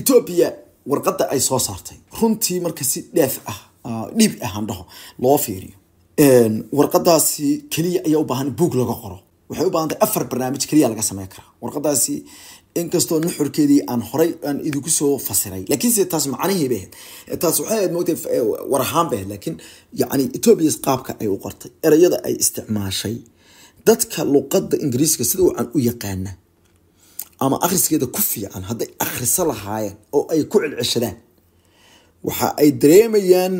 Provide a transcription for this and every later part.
etoobiya warqadda ay soo saartay. Runtii marka si dheef ah dhiib ahaan dhaho loo fiiriyo. Warqadaasi keliya ayaa u baahan laga qoro. Waxay u baahantahay afar barnaamij keliya laga sameyn karaa. Warqadaasi inkastoo nuxurkeedii aan horay aan idinku soo fasiray. Laakiinse taas macnihii ahayd? Taas waxay ahayd moogtay war ahaan bay ahayd. Laakiin yacni etoobiya qaabka ay u qortay erayada ay isticmaashay. Dadka luqadda ingiriiska sida wacan u yaqaana ama akhriskeeda ku fiican hadday akhriso lahaayeen oo ay ku celceshadaan. Waxa ay dareemayaan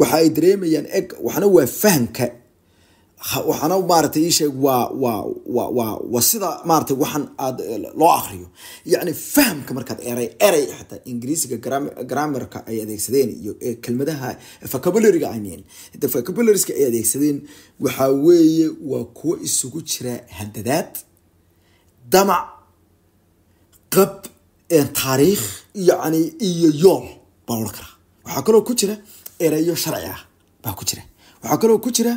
waxa ay dareemayaan eg waxna waa fahamka. Waxaana maaragtay ii sheeg waa waa waa waa waa sida maaragtay waxaan aad loo akriyo yacni fahamka markaad eray eray xataa ingiriisiga grammarka ay adeegsadeen iyo kelmadaha vocabularyga i mean ay adeegsadeen waxaa weeye waa kuwo isugu jira handadaad damac qab taariikh yacni iyo yool baa oran karaa. Waxaa kaloo ku jira erayo sharci ah baa ku jira. Waxaa kaloo ku jira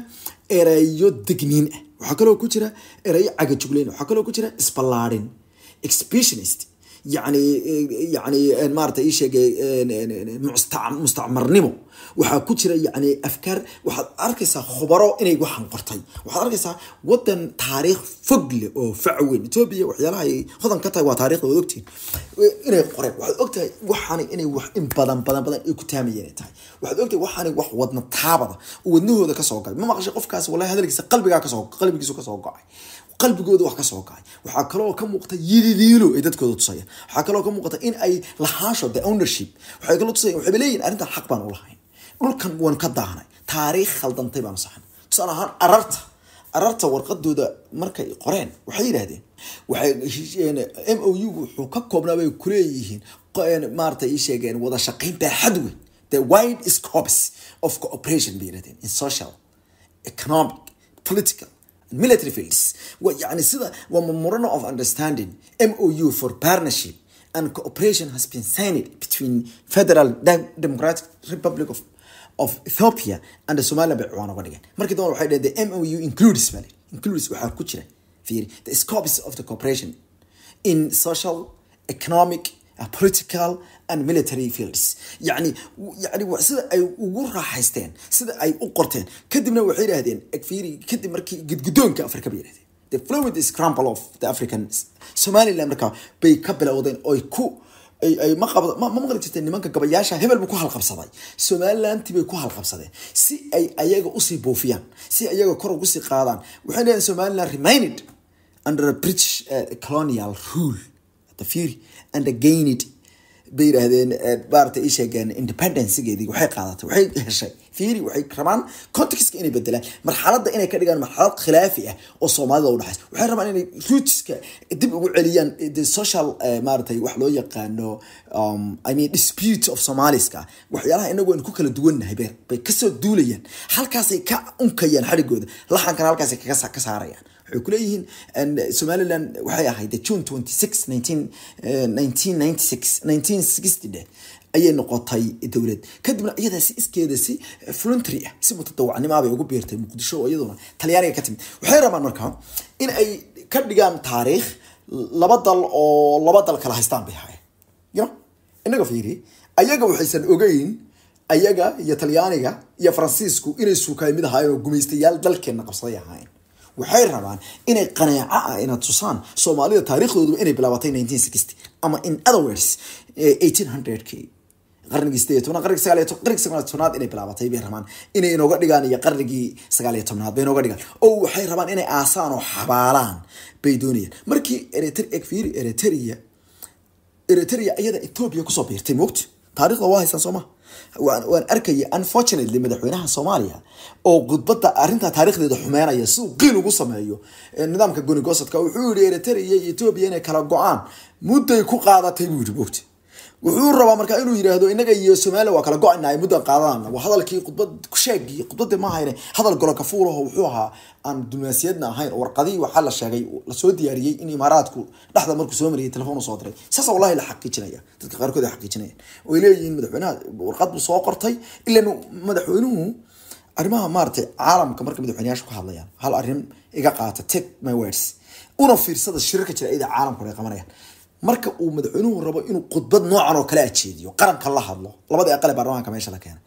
erayo degniin ah waxaa kaloo ku jira erayo cagajugleyn waxaa kaloo ku jira isballaadhin. Expressionist yacni yacni maarata ii sheegay mustacmarnimo waxaa ku jira yacni afkaar waxaad arkaysaa khubaro inay waxaan qortay waxaad arkaysaa wadan taariikh fog oo fac weyn etoobiya waxyaalaha ay hodan ka tahay waa taarikhda waad ogtihin inay qoreen waxaad ogtahay waxaani inay wax in badan badan badan ay ku taamayeen ay tahay waxaad ogtahay waxaani wax wadna taabada oo wadnahooda ka soo galay ma maqashay qofkaas wallahi hadalkiisa qalbigaa ka soo qalbigiisu ka soo go'ay qalbigooda wax ka soo gacay waxaa kaloo ka muuqata yididiilo ay dadkooda tusayaan. Waxaa kaloo ka muuqata in ay lahaansho the ownership. Waxay kaloo tusayaan waxayba leeyihiin arrintan xaq baan u lahayn. Dhulkan waan ka daahnay taariikh khaldantay baan saxnay. Tusaale ahaan ararta ararta warqadooda markay qoreen waxay yidhahdeen waxay m o u wuxuu ka koobnaa bay kuleeyihiin maarata ii sheegeen wada baaxad weyn the wide scopes of cooperation bay yidhahdeen in social economic political military fields. Yani sida waa memorandum of understanding mou for partnership and cooperation has been signed between federal democratic republic of of Ethiopia and the Somalia bay caan uga dhigeen markii dambe waxay dhaheen the MOU includes Mali. Includes waxaa ku jira fiir the scopes of the cooperation in social economic political and military fields. Yani yani sida ay ugu raaxaysteen sida ay u qorteen kadibna waxay yidhahdeen fiiri kadib markii gudgudoonka afrika bay yidhahdeen the fluid scramble of the african somaliland markaa bay ka bilowdeen oy ku ma maqli jirteen nimanka gabayaasha hebel buu ku halqabsaday. Somalilanti bay ku halqabsadeen. Si ay ayaga u sii buufiyaan si ayaga kor ugu sii qaadaan waxay leedahay somaliland remained under a british uh, colonial rule. The and gained bay yidhaahdeen maarata ii sheegeen independencegeedii waxay qaadatay waxay heshay fiiri waxay rabaan contextka inay bedelaan marxaladda inay ka dhigaan marxalad khilaafi ah oo soomaalida u dhexaysa waxay rabaan inay rootska dib ugu celiyaan the social maaratay wax loo yaqaano i mean dispute of somaliska waxyaalaha inagu aynu ku kala duwannahay bay ka soo duulayaan halkaasay ka unkayaan xadhigooda laxankana halkaasay ka saarayaan waxay kuleeyihiin somaliland waxay ahayd june dheh ayay noqotay dowlad kadibna iyadaa si iskeeda si voluntary ah si in ay ka dhigaan taariikh laba oo laba kala haystaan bay ayaga waxaysan ogeyn ayaga iyo talyaaniga iyo faransiisku inay suukaay mid ahaayeen oo gumaystayaal dalkeenna waxay rabaan inay qaneeco ah ina tusaan soomaalida taariikhdoodu inay bilaabatay ama in other words eighteen hundredk qarnigii sideed tobnaad qarnigii sagaal iyo qarnigii sagaal tobnaad inay bilaabatay bay rabaan inay inooga dhigaan iyo qarnigii sagaal iyo tobnaad bay inooga dhigaan. Oo waxay rabaan inay aasaan oo xabaalaan bay doonayaan. Markii eritrea egfiri eritrea eritrea iyada ethiopia ku soo biirtay moogta taariikhda waa haysaan soo ma. Waan arkaya unfortunately madaxweynaha soomaaliya oo khudbadda arrintaa taarikhdeeda xumeynaya si uu qiil ugu sameeyo. Nidaamka gonigosadka wuxuu yihi eritrea iyo ethiopia inay kala go'aan mudday ku qaadatay buu yihi moogta wuxuu rabaa markaa inuu yiraahdo inaga iyo Soomaaliya waa kala go'naay muddo qaadana waa hadalkii khudbad ku sheegay khudbada ma hadal golo ka fuulaho wuxuu ahaa aan dumaasiyadna ahayn warqadii waxa la sheegay la soo diyaariyay in imaaraadku dhaxda markuu soo mariyay telefoon soo diray. Saas wallahi la xaqiijinaya. Dadka qaarkood ay xaqiijinayaan oo leeyihiin madaxweynaha warqad buu soo qortay. Ilaa madaxweynuhu arrimaha maartay caalamka marka madaxweynayaashu ka hadlayaan. Hal arrin iga qaata take my words. Una fiirsada shirarka jira ida caalamku ay qabanayaan marka uu madaxweynuhu rabo inuu khudbad noocan oo kale ajeediyo qaranka la hadlo labadii aqal ee baarlamaanka meesha la keenay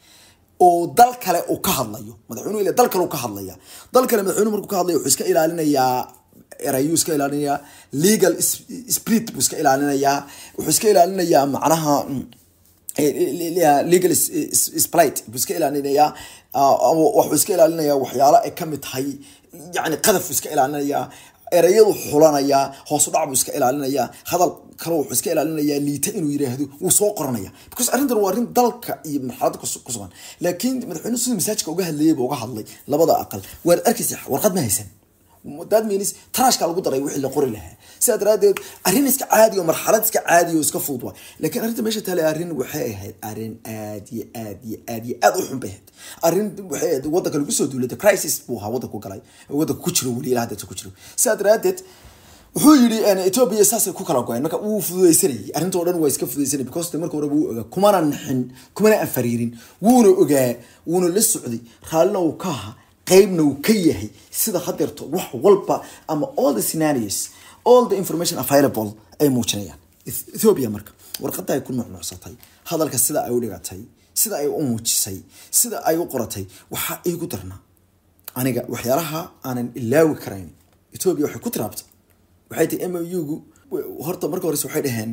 oo dal kale uu ka hadlayo madaxweynuhu ile dal kale uu ka hadlaya dal kale madaxweynuhu markuu ka hadlayo wuxuu iska ilaalinayaa erayuu iska ilaalinayaa legal spirit buu iska ilaalinayaa wuxuu iska ilaalinayaa macnaha legal splight buu iska ilaalinayaa wuxuu iska ilaalinayaa waxyaalo ay ka mid tahay yani qadaf buu iska ilaalinayaa erayadu xulanayaa hoos u dhac buu iska ilaalinayaa hadal kale wuxuu iska ilaalinayaa liita inuu yiraahdo wuu soo qoranaya. Because arrintan waa arrin dalka iyo marxaladda ku sugan. Laakiin madaxweynuhu siduu masaajka uga hadlayay buu uga hadlay labada aqal. Waad arkaysa warqad ma haysan that means trashka lagu daray wixii la qori lahaa. Sidaa daraadeed arrin iska caadi oo marxalad iska caadi oo iska fudud waa. Arrinta meesha taale arrin waxay ahayd arrin aad iyo aad iyo aad iyo aad u xun bay ahayd. Arrin waxay ahayd waddanka lagu soo duulay crisis buu ahaa waddanku galay waddanka ku jiro weli ilaa hadda ku jiro. Sidaa daraadeed wuxuu yidhi ethiopia saasay ku kala goyeen marka wuu fududaysanayay. Arrinta oo dhan waa iska fududaysanay because marka horeba wuu ogaa kumana nixin kumana anfariirin wuuna ogaa wuuna la socday raallina uu ka ahaa qaybna uu ka yahay sida hadeerto wax walba ama all the scenarios all the information available ay muujinayaan. Ethiopia marka warqadda ay ku nucnuucsatay hadalka sida ay u dhigatay sida ay u muujisay sida ay u qoratay waxaa iigu darnaa aniga waxyaalaha aanan ilaawi karayn. Ethiopia waxay ku tiraabtay waxay tahay m o gu horta marka horeyse waxay dhaheen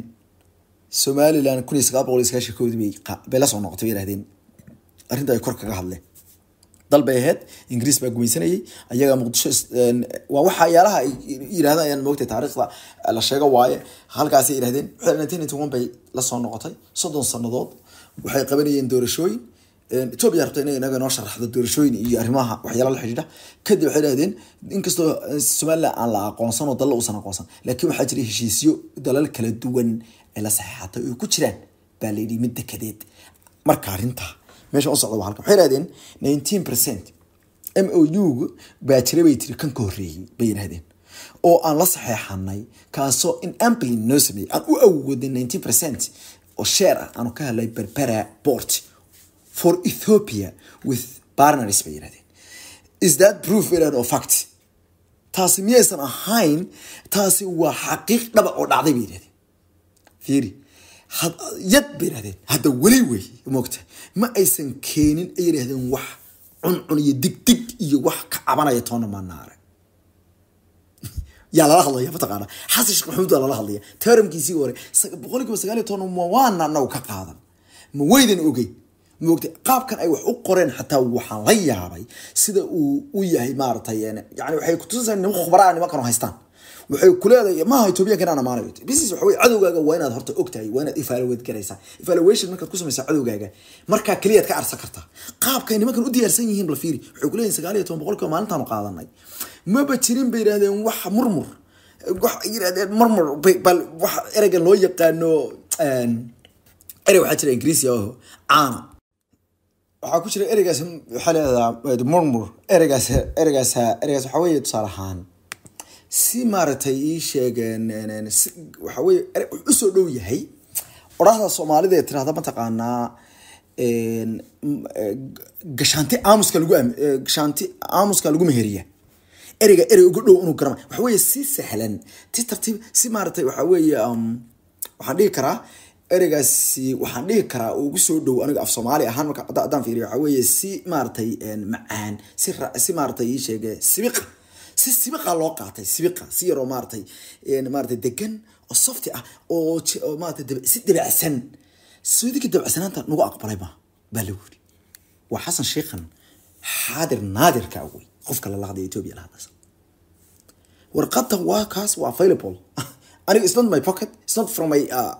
somaliland kun iyo sagaal boqol iyo sagaashan koodi bay bay la soo noqotay bay yidhahdeen arrinta ay kor kaga hadleen dal bay ahayd ingiriis baa gumaysanayay ayaga muqdisho waa waxyaalaha ay yidhahdaan ayaan moogtay taariikhda la sheego waaye halkaasay yidhahdeen nineteen ninety one bay la soo noqotay soddon sannadood waxay qabanayeen doorashooyin ethiopia rabta inay inaga noo sharaxdo doorashooyin iyo arrimaha waxyaala la xidhiidha kadib waxay dhahdeen inkastoo somaliland aan la aqoonsan oo dalla uusan aqoonsan laakiin waxaa jiray heshiisyo dalal kala duwan ee la saxeexatay oo ku jiraan baa layidhi mid dekedeed marka arrintaa meesha u waa halkan waxay yidhahdeen nineteen percent m o u baa jira bay tiri kan ka horreeyey bay yidhahdeen oo aan la saxeexanay kaasoo in ampli noo sameeyey aan u awoodnay nineteen percent oo sheer ah aanu ka helay berbera port for ethiopia with partners bay yidhahdeen is that proof iran oo fact? Taasi miyaysan ahayn taasi waa xaqiiq dhaba oo dhacday bay yidhahdeen fiiri yad bay yidhahdeen hadda weli wey moogta ma aysan keenin ay yidhahdeen wax cuncun iyo digdig iyo wax ka cabanaya toona maanaare yaa lala hadlaya mataqaana xasan sheekh maxamuud waa lala hadlaya. Teramkiisii hore boqolkiiba sagaal iyo toban ma waana anagu ka qaadan. Ma weydan ogey. Moogta qaabkan ay wax u qoreen xataa waxaan la yaabay sida uu u yahay maaratay yani waxay kutusaysaa niman khubaraa nimankan haystaan waxay kuleedahay maaha etoobiyaanka inaan amaanayo business waxa wey cadowgaaga waa inaad horta ogtahay waa inaad evaluate garaysaa evaluation markaad ku samaysaa cadowgaaga markaa keliyaad ka arsan kartaa qaabkay nimankan u diyaarsan yihiin bal fiiri. Waxay kuleeyihin sagaal iyo toban boqolkiiba maalintaanu qaadanay. Maba jirin bay yidhahdeen wax murmur. Wax yidhahdeen murmur bal wax ereygan loo yaqaano erey waxaa jira ingiriisi oo caana. Waxaa ku jira ereygaas waxaa leedahaa murmur. Ereygaas ereygaas ereygaas waxaa weeye tusaale ahaan si maaragtay ii sheegeen waxa weye u soo dhow yahay. Odhahda soomaalida ee tirahda mataqaanaa gashaanti aamuska lagu gashaanti aamuska lagu meheriya ereyga erey uga dhow inuu garama waxa weeye si sahlan si tartiib si maaragtay waxa weeye waxaan dhihi karaa ereygaasi waxaan dhihi karaa ugu soo dhow aniga af soomaali ahaan. Marka haddaan fiiriyo waxa weeye si maaragtay macaan si si maaragtay ii sheege sibiqa si sibiqa loo qaatay sibiqa si yaroo maaratay maaratay degan oo softi ah oo maarata si dabacsan sidika dabacsanaanta nagu aqbalay ma baa lagu yiri waa xasan sheikhan xaadir naadirka wey qofka lala hadlaya ethiopia la waa kaas waa available aniga it's not my pocket. It's not from my uh,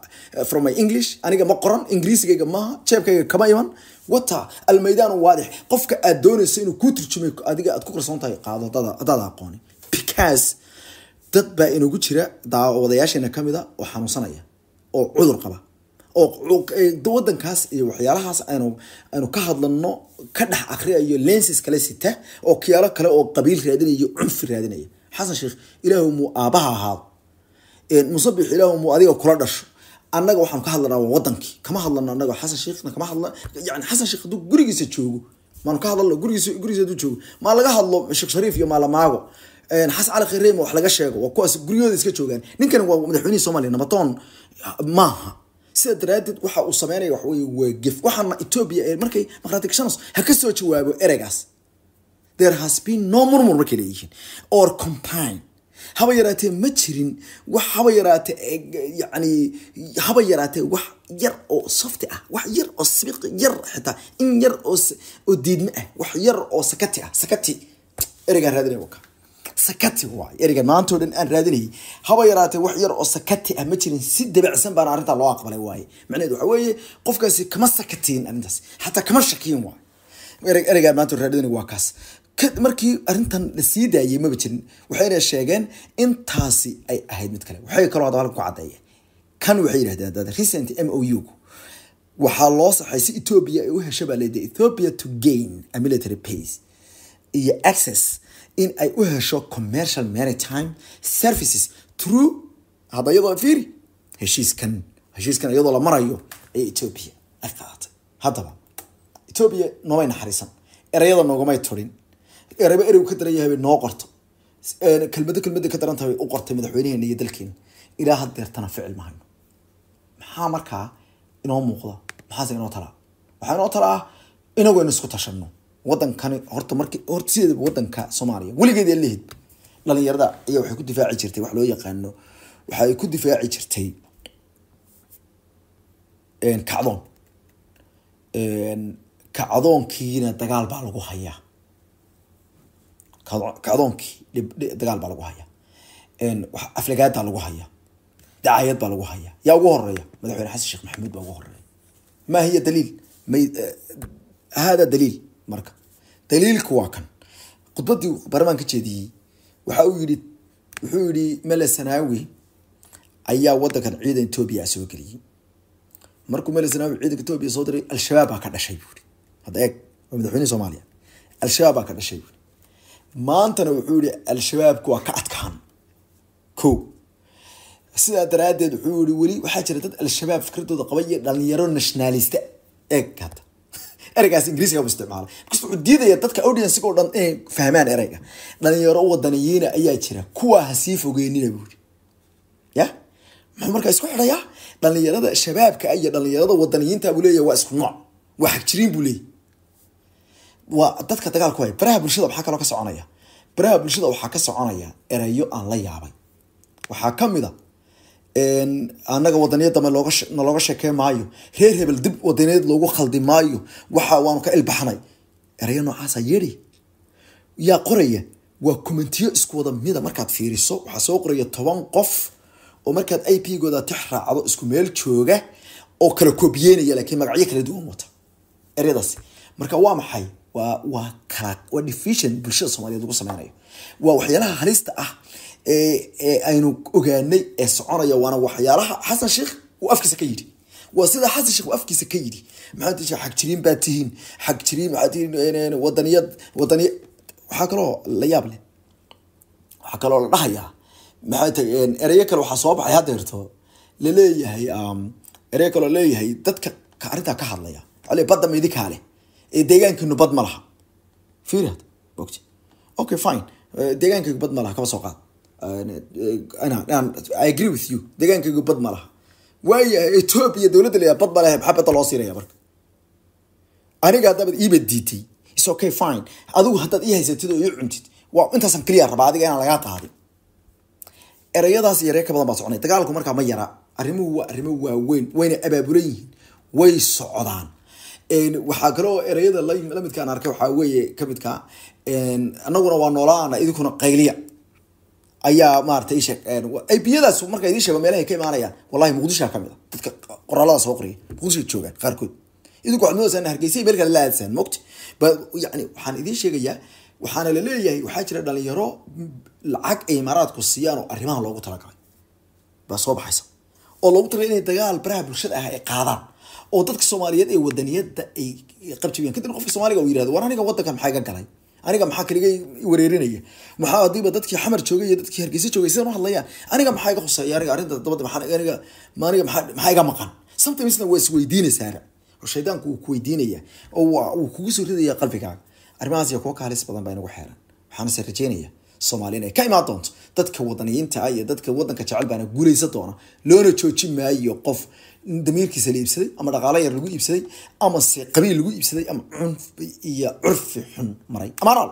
from my english. Aniga ma qoran. Ingiriisigayga maaha jeebkayga kama iman. Wata almaydaan waadix. Qofka aad doonayso inuu kuu turjumay adiga aad ku kalsoon tahay qaado haddaad aqooni. Because dad baa inagu jira daawadayaasheena ka mid a oo xanuunsanaya oo cudur qaba. Oo wadankaas iyo waxyaalahaas aynu aynu ka hadlano ka dhex akriyayo lenses kale sita oo kiyaalo kale oo qabiil raadinayo cunfi raadinaya. Xasan sheekh ilaahu muu aabaha ahaado musabix ilaahu muu adiga kula dhasho. Annaga waxaanu ka hadlanaa waa wadankii kama hadlano annaga xasan sheekhna kama hadla yani xasan sheekh hadduu gurigiisa joogo maanu ka hadlano gurigiisa gurigiisa hadduu joogo maa laga hadlo sheekh shariif iyo maalamaago xasan cali khayreem wax laga sheego waa kuwaas guryahooda iska joogaan. Ninkan waa madaxweynihii soomaaliya nabatoon maaha. Sida daraadeed waxa uu sameynaya wax weye waa gef waxaana etoobiya markay maqraati gashanos ha ka soo jawaabo ereygaas there has been no murmur markay leeyihiin or combine haba yaraatee ma jirin wax haba yaraatee yani haba yaraatee wax yar oo softi ah wax yar oo sibiq yar xitaa in yar oo diidme ah wax yar oo sakati ah sakati. Ereygaan raadinaya waka sakati waay ereygan maanta oo dhan aan raadinayay. Haba yaraatee wax yar oo sakati ah ma jirin si dabacsan baana arrintaa loo aqbalay waaye. Macnaheedu waxa weeye qofkaasi kama sakatiin arrintaas xataa kama shakiyin waay ereygaan maanta raadinaya waa kaas markii arrintan la sii daayay maba jirin waxayna sheegeen intaasi ay ahayd mid kale. Waxay kaloo hadda ku caddeeya kan waxay yidhahdeen recent m o u waxaa loo saxay si ethiopia ay u hesho baa leedahay ethiopia to gain a military pace iyo access in ay u hesho commercial maritime services through hadda iyadoo fiiri heshiiskan heshiiskan iyadoo la marayo ee ethiopia ay qaadatay haddaba ethiopia noomay naxariisan erayada noogumay turin eraba ereygu ka daran yahay noo qorto. Kelmado kelmada ka daran tahay u qortay madaxweynaheena iyo dalkeena ilaa haddeertana ficil mahayno maxaa markaa inoo muuqda maxaase inoo talaa waxaa inoo talaa inagu inu isku tashano wadankani horta marki horta sideedaba wadanka soomaaliya weligeed ee lehid dhalinyarada ayaa waxay ku difaaci jirtay wax loo yaqaano waxay ku difaaci jirtay kacdoon. Kacdoonkiina dagaal baa lagu hayaa kacdoonkii dagaal baa lagu hayaa. Aflagaadaa lagu hayaa. Dacayad baa lagu hayaa. Yaa ugu horreeya madaxweyne xasan sheekh maxamuud baa ugu horreeya ma hiya daliil? Hada daliil marka. Daliilku waa kan. Khudbadii baarlamaan ka jeediyey waxa uu yidhi wuxuu yidhi mele sanaawi ayaa wadankan ciidan etoobiya soo geliyey. Markuu mele sanaawi ciidanka etoobiya soo diray al-shabaab baa ka dhashay buuri hadda eeg waa madaxweyne soomaaliya. Al-shabaab baa ka dhashay buuri maantana wuxuu yihi al-shabaabku waa ka adkaan. Ko sidaa daraadeed wuxuu yihi weli waxaa jira dad al-shabaab fikradooda qaba iyo dhalinyaro nationalista. Eeg hadda ereygaas ingiriisiga isticmaala markasta wuxuu diidaya dadka audiensiga dhan inay fahmaan ereyga. Dhalinyaro wadaniyiina ayaa jira. Kuwaa ha sii fogeynina buuri ya? Muxuu markaa isku xidhayaa? Dhalinyarada shabaabka iyo dhalinyarada wadaniyiinta buu leeyahay waa isku nooc. Waa xagjiriin buu leeyahy waa dadka dagaalku haya baraha bulshada waxaa kaloo ka soconaya. Baraha bulshada waxaa ka soconaya erayo aan la yaabay. Waxaa ka mid a annaga wadaniya dambe looga nalooga sheekey maayo. Reer hebel dib wadaneed loogu khaldi maayo. Waxa waanu ka ilbaxnay. Erayo noocaasa yeri yaa qoraya waa commentiyo isku wada mida markaad fiiriso. Waxaa soo qoraya toban qof oo markaad i p gooda tix raacdo isku meel jooga oo kala koobiyeynaya laakiin magacyo kala duwan wata. Eryadaasi. Marka waa maxay waa waa division bulshada soomaaliyeed lagu sameynayo waa waxyaalaha halista ah aynu ogaanay ee soconaya waana waxyaalaha xasan sheekh uu afkiisa ka yidhi. Waa sida xasan sheekh uu afkiisa ka yidhi. Maxaa tihi xag tihiin. Xag maxaa tihiin wadaniyad wadaniya waxaa kaloo la yaab leh. Waxaa kaloo la dhahayaa. Tahay ereyo kale waxaa soo baxay haddeerto la leeyahay ereyo kaloo leeyahay dadka arrintaa ka hadlaya. Ale badda midikaa leh ee deegaankiinu bad ma laha. Fiirad bogti. Okay fine. Deegaankaygu bad ma laha kaba soo qaad. I agree with you. Deegaankaygu bad ma laha. Waayahay ethiopia dowladda leeyahay bad ma lehe maxaa loo siinaya marka? Aniga haddaabad iiba diitay is okay fine. Adigu haddaad ii haysatid oo ii cuntid waa intaasan clear rabaa adiga inaan lagaa qaadin erayadaas iyo ka badan baa soconay. Dagaalku markaa ma yara. Arrimuhu waa arrimo waaweyn wayna abaabulan yihiin. Way socdaan waxaa kaloo ereyada lamidkaan arkay waxaa weeye kamidka anaguna waa noolaana idinkuna qayliya. Ayaa maarata isheeg biyadaas marka idin sheego meelahay ka imaanayaan wallahi muqdishaa ka mid a dadka qoraalada soo muqdisha joogaan qaarkood. Idinku waxaad hargeysa meel kale la ba yani waxaan idiin sheegayaa waxaana la leeyahay waxaa jira dhalinyaro lacag ay imaaraadku siiyaan oo arrimaha loogu talagalay. Baa soo baxaysa oo loogu talagalay inay dagaal baraha bulshada ah ay qaadaan oo dadka soomaaliyeed ee wadaniyada ay qabjabiyaan kadib qofka soomaaliga uu yiraahdo war aniga wadanka maxaa iga galay? Aniga maxaa kaliga wareerinaya? Maxaa hadiiba dadkii xamar joogay iyo dadkii hargeysa joogay sidan u hadlayaan? Aniga maxaa iga khuseeya aniga arrinta dabada maxaa aniga aniga maxaa iga maqan? Sometimesna waa isweydiinaysaa oo shaydaanku uu kuweydiinaya oo uu kugu soo ridaya qalbigaaga arrimahaas iyo kuwa ka halis badan baa inagu xeeran. Waxaana se rajeynaya soomaaliya inay ka imaan doonto dadka wadaniyiinta ah iyo dadka wadanka jecel baana guuleysan doona loona joojin maayo qof damiirkiisa la iibsaday ama dhaqaale yar lagu iibsaday ama se qabiil lagu iibsaday ama cunf iyo curfi xun maray. Amaanaal